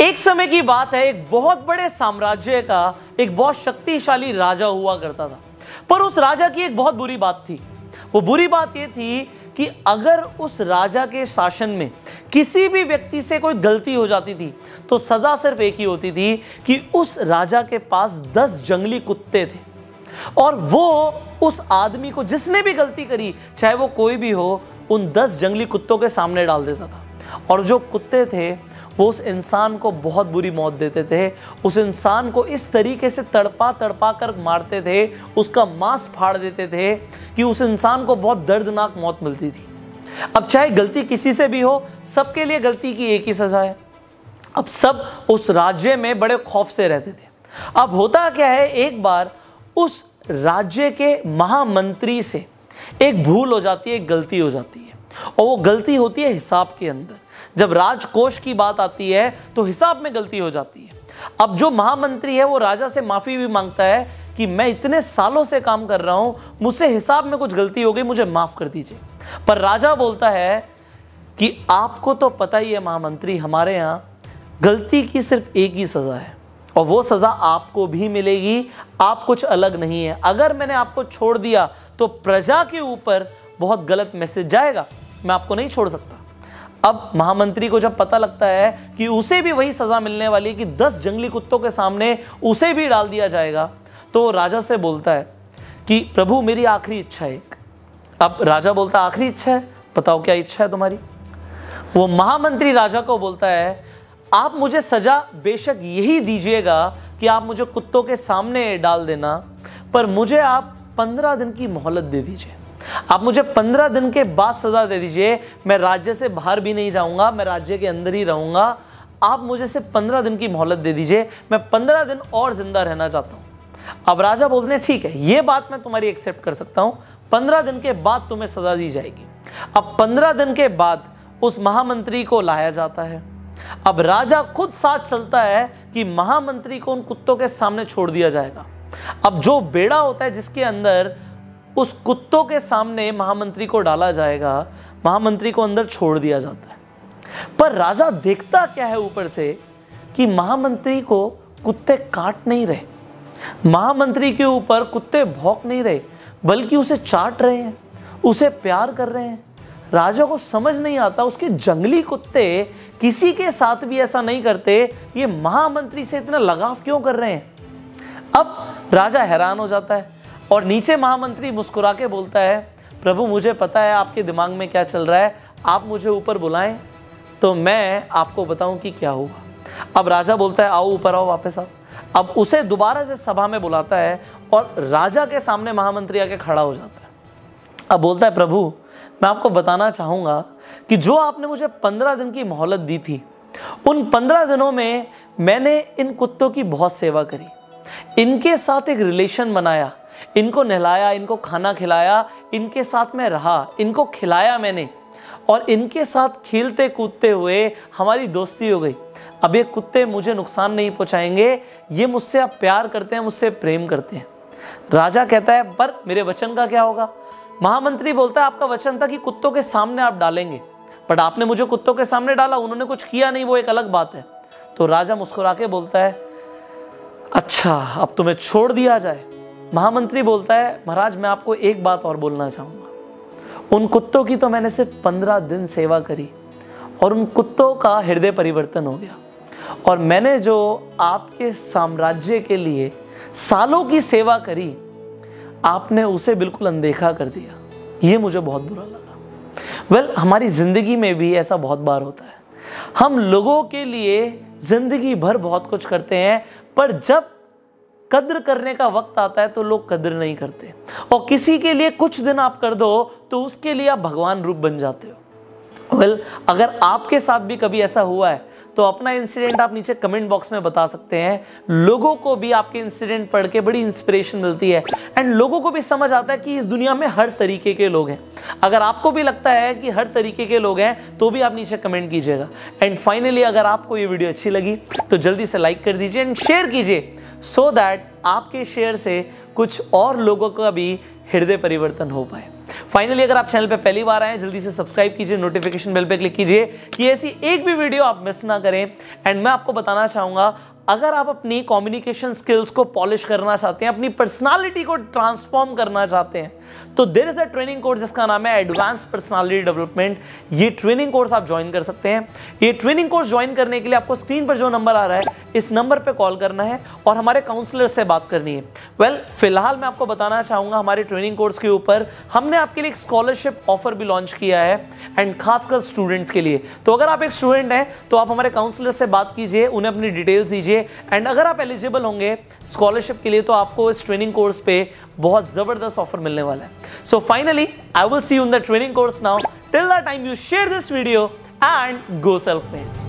एक समय की बात है, एक बहुत बड़े साम्राज्य का एक बहुत शक्तिशाली राजा हुआ करता था। पर उस राजा की एक बहुत बुरी बात थी। वो बुरी बात ये थी कि अगर उस राजा के शासन में किसी भी व्यक्ति से कोई गलती हो जाती थी तो सजा सिर्फ़ एक ही होती थी कि उस राजा के पास दस जंगली कुत्ते थे। और वो उस आदमी को जिसने भी गलती करी, चाहे वो कोई भी हो, उन दस जंगली कुत्तों के सामने डाल देता था। और जो कुत्ते थे वो उस इंसान को बहुत बुरी मौत देते थे, उस इंसान को इस तरीके से तड़पा तड़पा कर मारते थे, उसका मांस फाड़ देते थे कि उस इंसान को बहुत दर्दनाक मौत मिलती थी। अब चाहे गलती किसी से भी हो, सबके लिए गलती की एक ही सज़ा है। अब सब उस राज्य में बड़े खौफ से रहते थे। अब होता क्या है, एक बार उस राज्य के महामंत्री से एक भूल हो जाती है, एक गलती हो जाती है। और वो गलती होती है हिसाब के अंदर। जब राजकोष की बात आती है तो हिसाब में गलती हो जाती है। अब जो महामंत्री है, वो राजा से माफ़ी भी माँगता है कि मैं इतने सालों से काम कर रहा हूँ, मुझसे हिसाब में कुछ गलती हो गई, मुझे माफ़ कर दीजिए। पर राजा बोलता है कि आपको तो पता ही है महामंत्री, हमारे यहाँ गलती की सिर्फ़ एक ही सज़ा है, और वो सज़ा आपको भी मिलेगी, आप कुछ अलग नहीं है। अगर मैंने आपको छोड़ दिया तो प्रजा के ऊपर बहुत गलत मैसेज जाएगा, मैं आपको नहीं छोड़ सकता। अब महामंत्री को जब पता लगता है कि उसे भी वही सज़ा मिलने वाली है कि दस जंगली कुत्तों के सामने उसे भी डाल दिया जाएगा तो राजा से बोलता है कि, प्रभु, मेरी आखिरी इच्छा है अब राजा बोलता, आखिरी इच्छा है? बताओ क्या इच्छा है तुम्हारी? वो महामंत्री राजा को बोलता है, आप मुझे सजा बेशक यही दीजिएगा कि आप मुझे कुत्तों के सामने डाल देना, पर मुझे आप पंद्रह दिन की मोहलत दे दीजिए। आप मुझे पंद्रह दिन के बाद सजा दे दीजिए। मैं राज्य से बाहर भी नहीं जाऊँगा, मैं राज्य के अंदर ही रहूँगा। आप मुझे सिर्फ़ पंद्रह दिन की मोहलत दे दीजिए। मैं पंद्रह दिन और ज़िंदा रहना चाहता हूँ। अब राजा बोलते हैं, ठीक है, ये बात मैं तुम्हारी एक्सेप्ट कर सकता हूँ। पंद्रह दिन के बाद तुम्हें सजा दी जाएगी। अब पंद्रह दिन के बाद उस महामंत्री को लाया जाता है। अब राजा खुद साथ चलता है कि महामंत्री को उन कुत्तों के सामने छोड़ दिया जाएगा। अब जो बेड़ा होता है जिसके अंदर उस कुत्तों के सामने महामंत्री को डाला जाएगा, महामंत्री को अंदर छोड़ दिया जाता है। पर राजा देखता क्या है ऊपर से कि महामंत्री को कुत्ते काट नहीं रहे। महामंत्री के ऊपर कुत्ते भौंक नहीं रहे, बल्कि उसे चाट रहे हैं, उसे प्यार कर रहे हैं। राजा को समझ नहीं आता उसके जंगली कुत्ते किसी के साथ भी ऐसा नहीं करते, ये महामंत्री से इतना लगाव क्यों कर रहे हैं? अब राजा हैरान हो जाता है। और नीचे महामंत्री मुस्कुरा के बोलता है, प्रभु, मुझे पता है आपके दिमाग में क्या चल रहा है। आप मुझे ऊपर बुलाएँ तो मैं आपको बताऊँ कि क्या हुआ। अब राजा बोलता है, आओ ऊपर आओ वापस आओ। अब उसे दोबारा से सभा में बुलाता है और राजा के सामने महामंत्री आके खड़ा हो जाता है। अब बोलता है, प्रभु, मैं आपको बताना चाहूँगा कि जो आपने मुझे पंद्रह दिन की मोहलत दी थी, उन पंद्रह दिनों में मैंने इन कुत्तों की बहुत सेवा करी। इनके साथ एक रिलेशन बनाया इनको नहलाया, इनको खाना खिलाया, इनके साथ में रहा, इनको खिलाया मैंने। और इनके साथ खेलते कूदते हुए हमारी दोस्ती हो गई। अब ये कुत्ते मुझे नुकसान नहीं पहुंचाएँगे, ये मुझसे आप प्यार करते हैं, मुझसे प्रेम करते हैं। राजा कहता है, पर मेरे वचन का क्या होगा? महामंत्री बोलता है, आपका वचन था कि कुत्तों के सामने आप डालेंगे, बट आपने मुझे कुत्तों के सामने डाला, उन्होंने कुछ किया नहीं, वो एक अलग बात है। तो राजा मुस्कुरा के बोलता है अच्छा अब तुम्हें छोड़ दिया जाए महामंत्री बोलता है महाराज मैं आपको एक बात और बोलना चाहूँगा। उन कुत्तों की तो मैंने सिर्फ़ पंद्रह दिन सेवा करी और उन कुत्तों का हृदय परिवर्तन हो गया। और मैंने जो आपके साम्राज्य के लिए सालों की सेवा करी आपने उसे बिल्कुल अनदेखा कर दिया। ये मुझे बहुत बुरा लगा। वेल well, हमारी ज़िंदगी में भी ऐसा बहुत बार होता है। हम लोगों के लिए ज़िंदगी भर बहुत कुछ करते हैं पर जब कद्र करने का वक्त आता है तो लोग कद्र नहीं करते। और किसी के लिए कुछ दिन आप कर दो तो उसके लिए आप भगवान रूप बन जाते हो। वेल well, अगर आपके साथ भी कभी ऐसा हुआ है तो अपना इंसिडेंट आप नीचे कमेंट बॉक्स में बता सकते हैं। लोगों को भी आपके इंसिडेंट पढ़ के बड़ी इंस्पिरेशन मिलती है। एंड लोगों को भी समझ आता है कि इस दुनिया में हर तरीके के लोग हैं। अगर आपको भी लगता है कि हर तरीके के लोग हैं तो भी आप नीचे कमेंट कीजिएगा। एंड फाइनली अगर आपको ये वीडियो अच्छी लगी तो जल्दी से लाइक कर दीजिए एंड शेयर कीजिए। सो दैट आपके शेयर से कुछ और लोगों का भी हृदय परिवर्तन हो पाए। फाइनली अगर आप चैनल पे पहली बार आए जल्दी से सब्सक्राइब कीजिए नोटिफिकेशन बेल पे क्लिक कीजिए कि ऐसी एक भी वीडियो आप मिस ना करें। एंड मैं आपको बताना चाहूँगा अगर आप अपनी कम्युनिकेशन स्किल्स को पॉलिश करना चाहते हैं अपनी पर्सनालिटी को ट्रांसफॉर्म करना चाहते हैं तो there is a training course जिसका नाम है एडवांस पर्सनालिटी डेवलपमेंट ये ट्रेनिंग कोर्स आप ज्वाइन कर सकते हैं। ये ट्रेनिंग कोर्स ज्वाइन करने के लिए आपको स्क्रीन पर जो नंबर आ रहा है इस नंबर पर कॉल करना है और हमारे काउंसलर से बात करनी है। वेल well, फ़िलहाल मैं आपको बताना चाहूँगा हमारे ट्रेनिंग कोर्स के ऊपर हमने आपके लिए एक स्कॉलरशिप ऑफ़र भी लॉन्च किया है एंड खासकर स्टूडेंट्स के लिए। तो अगर आप एक स्टूडेंट हैं तो आप हमारे काउंसलर से बात कीजिए उन्हें अपनी डिटेल्स दीजिए एंड अगर आप एलिजिबल होंगे स्कॉलरशिप के लिए तो आपको इस ट्रेनिंग कोर्स पे बहुत ज़बरदस्त ऑफ़र मिलने वाला है। So finally I will see you in the training course now till the time you share this video and go self made